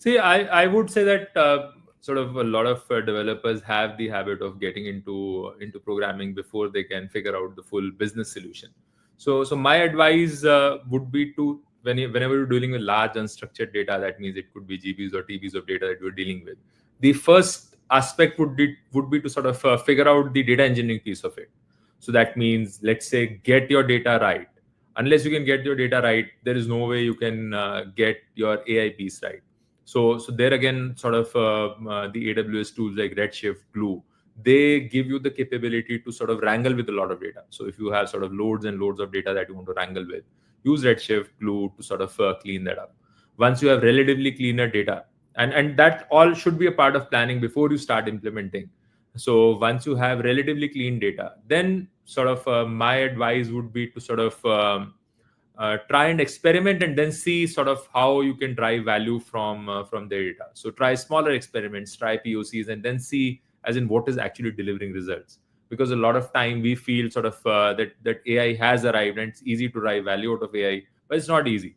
See, I, I would say that uh, sort of a lot of uh, developers have the habit of getting into into programming before they can figure out the full business solution. So, so my advice uh, would be to when you, whenever you're dealing with large unstructured data, that means it could be GBs or TBs of data that you're dealing with. The first aspect would be would be to sort of uh, figure out the data engineering piece of it. So that means, let's say, get your data right. Unless you can get your data right, there is no way you can uh, get your AI piece right. So, so there again, sort of uh, uh, the AWS tools like Redshift, Glue, they give you the capability to sort of wrangle with a lot of data. So if you have sort of loads and loads of data that you want to wrangle with, use Redshift, Glue to sort of uh, clean that up. Once you have relatively cleaner data, and and that all should be a part of planning before you start implementing. So once you have relatively clean data, then sort of uh, my advice would be to sort of um, uh, try and experiment and then see sort of how you can drive value from uh, from the data. So try smaller experiments, try POCs, and then see as in what is actually delivering results because a lot of time we feel sort of uh, that that AI has arrived and it's easy to drive value out of AI, but it's not easy.